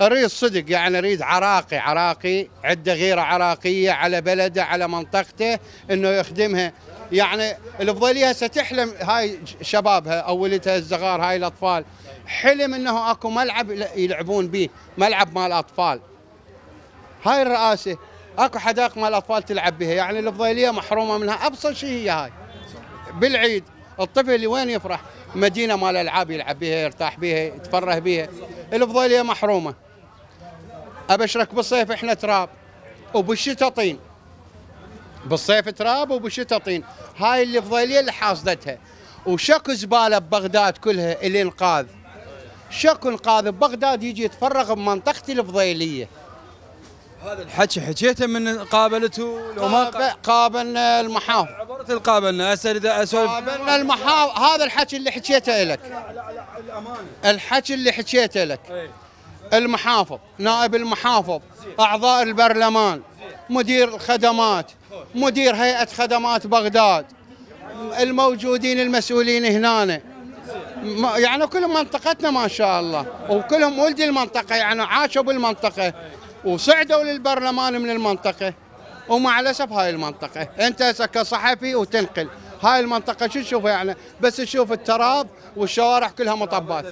أريد صدق يعني أريد عراقي عراقي عنده غيرة عراقية على بلده على منطقته إنه يخدمها. يعني الفضيليه هسه تحلم هاي شبابها أو ولدها الصغار هاي الأطفال. حلم إنه أكو ملعب يلعبون به ملعب مال أطفال. هاي الرئاسة أكو حدائق مال الاطفال تلعب بها. يعني الفضيليه محرومة منها. أبسط شيء هي هاي. بالعيد الطفل اللي وين يفرح؟ مدينة مال ألعاب يلعب بها يرتاح بها يتفره بها. الفضيليه محرومة. أبشرك بالصيف إحنا تراب. وبالشتاء طين. بالصيف تراب وبالشتاء طين. هاي الفضيليه اللي حاصدتها وشكو زبالة ببغداد كلها اللي انقاذ شكو انقاذ ببغداد يجي يتفرغ بمنطقتي الفضيلية. هذا الحكي حكيته من قابلته لو ما قا- قابلنا المحافظ عبرت القابلنا. هسه اريد اسولف قابلنا المحافظ هذا الحكي اللي حكيته لك. الحكي اللي حكيته لك. المحافظ نائب المحافظ أعضاء البرلمان مدير الخدمات مدير هيئة خدمات بغداد الموجودين المسؤولين هنا يعني كل منطقتنا ما شاء الله وكلهم ولد المنطقة يعني عاشوا بالمنطقة وصعدوا للبرلمان من المنطقة ومع الأسف هاي المنطقة. أنت هسه كصحفي وتنقل هاي المنطقة شو تشوفها يعني؟ بس تشوف التراب والشوارع كلها مطبات.